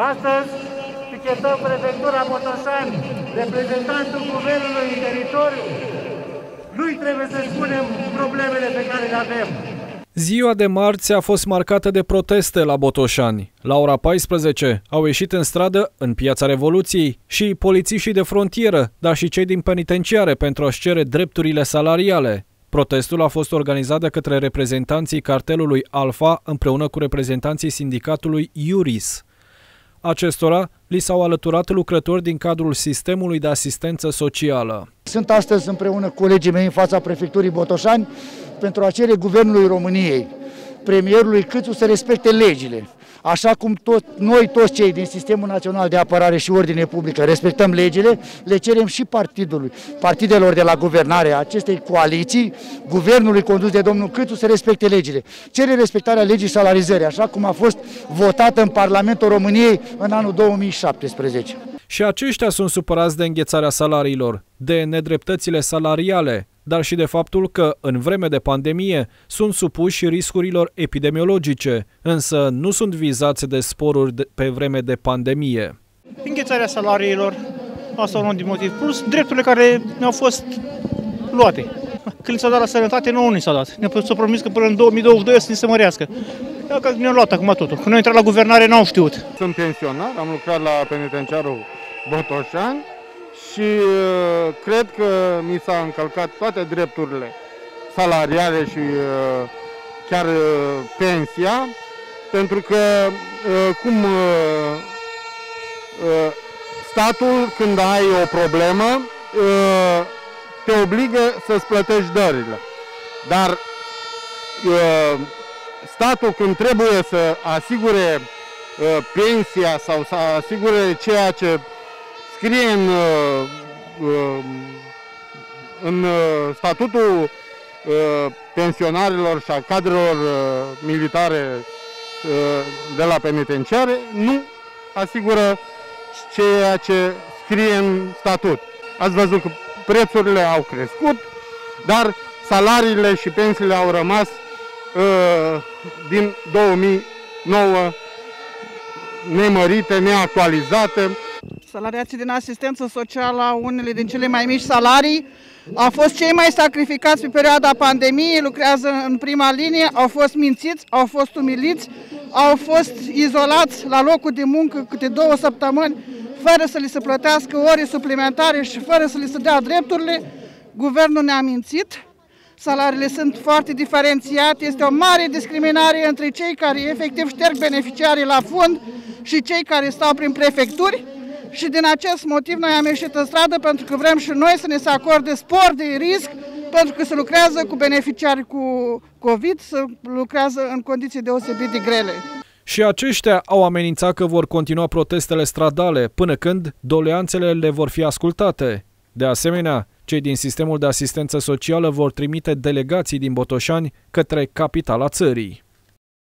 Astăzi pichetăm prefectura Botoșani, reprezentantul guvernului în teritoriu. Lui trebuie să spunem problemele pe care le avem. Ziua de marți a fost marcată de proteste la Botoșani. La ora 14 au ieșit în stradă, în Piața Revoluției, și polițiștii de frontieră, dar și cei din penitenciare pentru a-și cere drepturile salariale. Protestul a fost organizat de către reprezentanții cartelului Alfa împreună cu reprezentanții sindicatului Iuris. Acestora li s-au alăturat lucrători din cadrul sistemului de asistență socială. Sunt astăzi împreună cu colegii mei în fața prefecturii Botoșani pentru a cere Guvernului României, premierului Câțu să respecte legile, așa cum tot, noi toți cei din Sistemul Național de Apărare și Ordine Publică respectăm legile, le cerem și partidului, partidelor de la guvernare acestei coaliții, guvernului condus de domnul Câțu să respecte legile. Cere respectarea legii salarizării, așa cum a fost votată în Parlamentul României în anul 2017. Și aceștia sunt supărați de înghețarea salariilor, de nedreptățile salariale, dar și de faptul că, în vreme de pandemie, sunt supuși riscurilor epidemiologice, însă nu sunt vizați de sporuri de, pe vreme de pandemie. Înghețarea salariilor, asta unul din motiv, plus drepturile care ne-au fost luate. Când s-a dat la sănătate, nu ni s-a dat. Ne-a promis că până în 2022 o să ne se mărească. Că ne-au luat acum totul. Când noi intrat la guvernare, n-au știut. Sunt pensionar, am lucrat la penitenciarul Botoșani și uh, cred că mi s-a încălcat toate drepturile salariale și uh, chiar uh, pensia, pentru că cum statul când ai o problemă te obligă să-ți plătești dările. Dar statul când trebuie să asigure pensia sau să asigure ceea ce scrie în, uh, uh, în uh, statutul pensionarilor și a cadrelor militare de la penitenciare nu asigură ceea ce scrie în statut. Ați văzut că prețurile au crescut, dar salariile și pensiile au rămas din 2009 nemărite, neactualizate. Salariații din asistență socială au unele din cele mai mici salarii. Au fost cei mai sacrificați pe perioada pandemiei, lucrează în prima linie, au fost mințiți, au fost umiliți, au fost izolați la locul de muncă câte două săptămâni, fără să li se plătească ore suplimentare și fără să li se dea drepturile. Guvernul ne-a mințit, salariile sunt foarte diferențiate, este o mare discriminare între cei care efectiv șterg beneficiarii la fund și cei care stau prin prefecturi și din acest motiv noi am ieșit în stradă pentru că vrem și noi să ne se acorde spor de risc pentru că se lucrează cu beneficiari cu COVID, se lucrează în condiții deosebit de grele. Și aceștia au amenințat că vor continua protestele stradale până când doleanțele le vor fi ascultate. De asemenea, cei din sistemul de asistență socială vor trimite delegații din Botoșani către capitala țării.